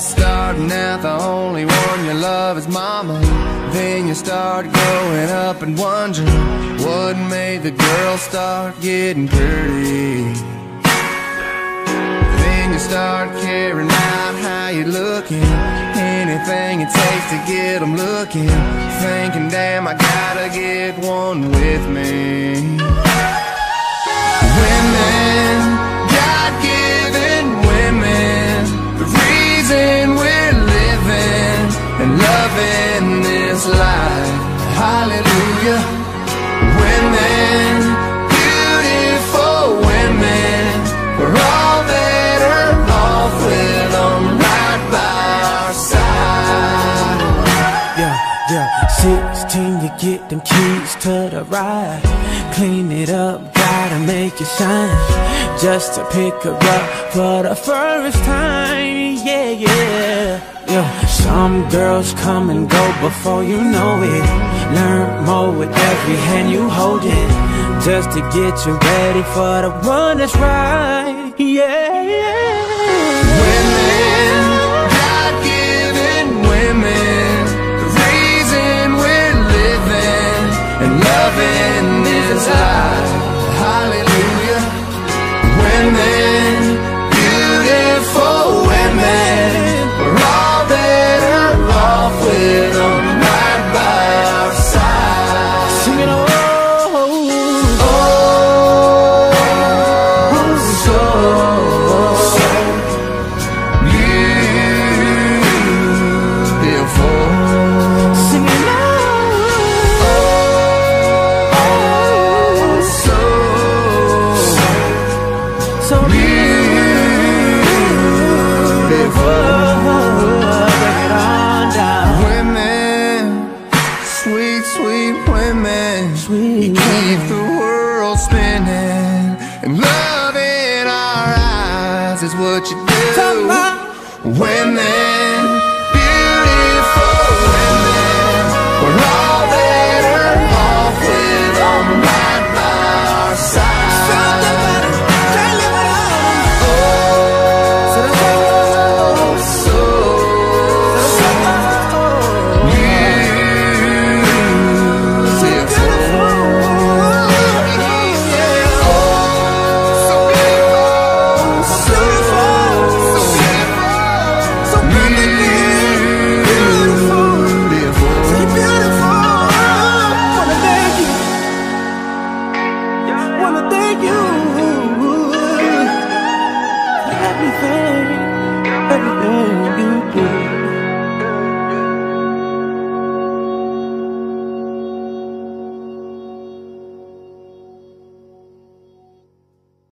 Starting out, the only one you love is mama. Then you start growing up and wondering what made the girl start getting pretty. Then you start caring about how you're looking. Anything it takes to get them looking. Thinking, damn, I gotta get one with me. Women, Hallelujah. Women, beautiful women, we're all better off with them right by our side. Yeah, yeah. 16, you get them keys to the ride. Clean it up, gotta make it shine. Just to pick her up for the first time. Yeah, yeah. Yeah, some girls come and go before you know it. Learn more with every hand you hold it. Just to get you ready for the one that's right. Yeah, yeah. Women. Sweet You keep the world spinning, and love in our eyes is what you do. Women, hurt